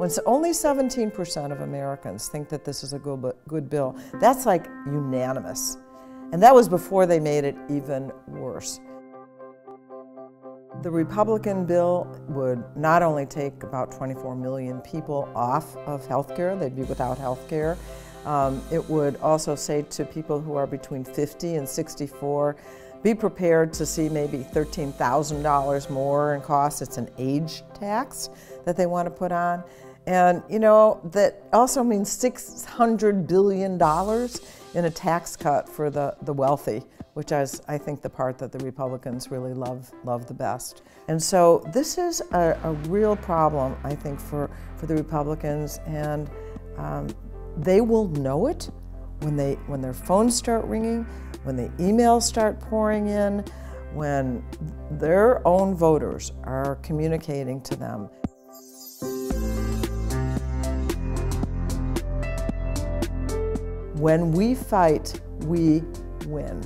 When only 17% of Americans think that this is a good, good bill, that's like unanimous. And that was before they made it even worse. The Republican bill would not only take about 24 million people off of health care, they'd be without health care. Um, it would also say to people who are between 50 and 64, be prepared to see maybe $13,000 more in cost. It's an age tax that they want to put on. And you know, that also means $600 billion in a tax cut for the, the wealthy, which is, I think, the part that the Republicans really love, love the best. And so this is a, a real problem, I think, for, for the Republicans, and um, they will know it when, they, when their phones start ringing, when the emails start pouring in, when their own voters are communicating to them. When we fight, we win.